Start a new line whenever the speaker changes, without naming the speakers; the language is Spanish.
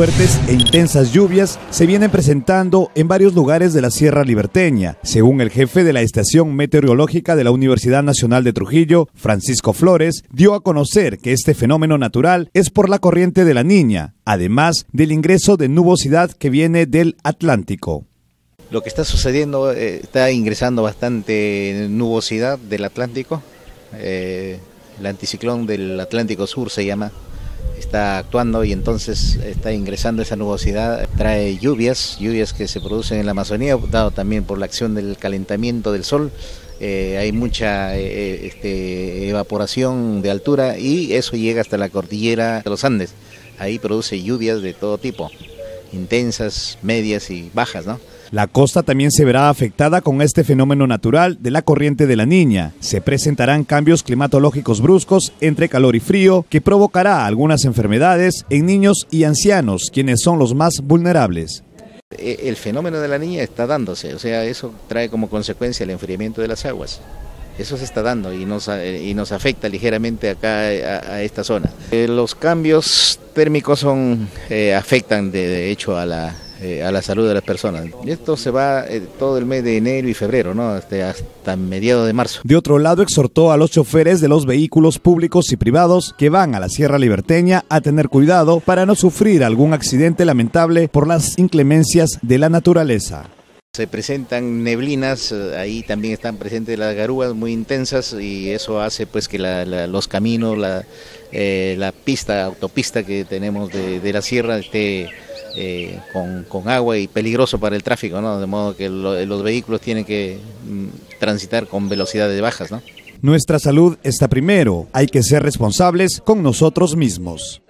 Fuertes e intensas lluvias se vienen presentando en varios lugares de la Sierra Liberteña, según el jefe de la Estación Meteorológica de la Universidad Nacional de Trujillo, Francisco Flores, dio a conocer que este fenómeno natural es por la corriente de la Niña, además del ingreso de nubosidad que viene del Atlántico.
Lo que está sucediendo, eh, está ingresando bastante nubosidad del Atlántico, eh, el anticiclón del Atlántico Sur se llama, está actuando y entonces está ingresando esa nubosidad, trae lluvias, lluvias que se producen en la Amazonía, dado también por la acción del calentamiento del sol. Eh, hay mucha eh, eh, este, evaporación de altura y eso llega hasta la cordillera de los Andes. Ahí produce lluvias de todo tipo, intensas, medias y bajas, ¿no?
La costa también se verá afectada con este fenómeno natural de la corriente de la niña. Se presentarán cambios climatológicos bruscos entre calor y frío que provocará algunas enfermedades en niños y ancianos, quienes son los más vulnerables.
E, el fenómeno de la niña está dándose, o sea, eso trae como consecuencia el enfriamiento de las aguas. Eso se está dando y nos, y nos afecta ligeramente acá a, esta zona. Eh, los cambios térmicos son, eh, afectan de hecho a la, eh, a la salud de las personas. Y esto se va eh, todo el mes de enero y febrero, ¿no? Hasta, hasta mediados de marzo.
De otro lado, exhortó a los choferes de los vehículos públicos y privados que van a la Sierra Liberteña a tener cuidado para no sufrir algún accidente lamentable por las inclemencias de la naturaleza.
Se presentan neblinas, eh, ahí también están presentes las garúas muy intensas y eso hace pues que los caminos, la, la, pista, autopista que tenemos de, de la sierra esté eh, con, con, agua y peligroso para el tráfico, ¿no? de modo que los vehículos tienen que mm, transitar con velocidades bajas. ¿no?
Nuestra salud está primero, hay que ser responsables con nosotros mismos.